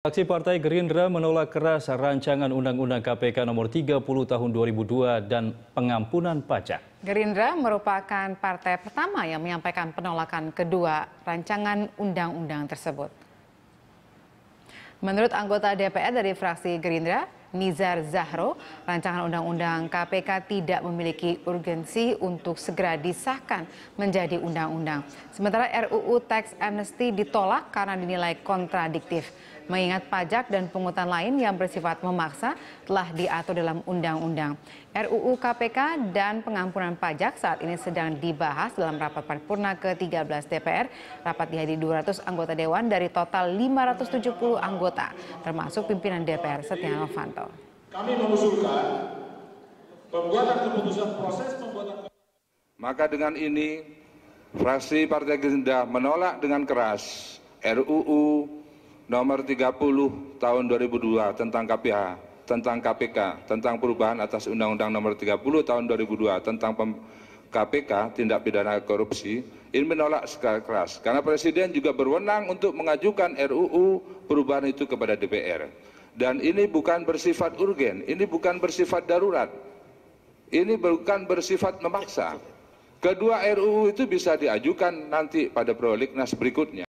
Fraksi Partai Gerindra menolak keras rancangan Undang-Undang KPK nomor 30 tahun 2002 dan pengampunan pajak. Gerindra merupakan partai pertama yang menyampaikan penolakan kedua rancangan undang-undang tersebut. Menurut anggota DPR dari fraksi Gerindra, Nizar Zahro, rancangan undang-undang KPK tidak memiliki urgensi untuk segera disahkan menjadi undang-undang. Sementara RUU Tax Amnesty ditolak karena dinilai kontradiktif mengingat pajak dan pungutan lain yang bersifat memaksa telah diatur dalam undang-undang. RUU KPK dan pengampunan pajak saat ini sedang dibahas dalam rapat paripurna ke-13 DPR. Rapat dihadiri 200 anggota dewan dari total 570 anggota, termasuk pimpinan DPR Setia Novanto. Kami mengusulkan pembuatan keputusan proses pembuatan maka dengan ini fraksi Partai Gerindra menolak dengan keras RUU nomor 30 tahun 2002 tentang KPH, tentang KPK, tentang perubahan atas Undang-Undang nomor 30 tahun 2002 tentang KPK, tindak pidana korupsi, ini menolak secara keras. Karena Presiden juga berwenang untuk mengajukan RUU perubahan itu kepada DPR. Dan ini bukan bersifat urgen, ini bukan bersifat darurat. Ini bukan bersifat memaksa. Kedua RUU itu bisa diajukan nanti pada prolegnas berikutnya.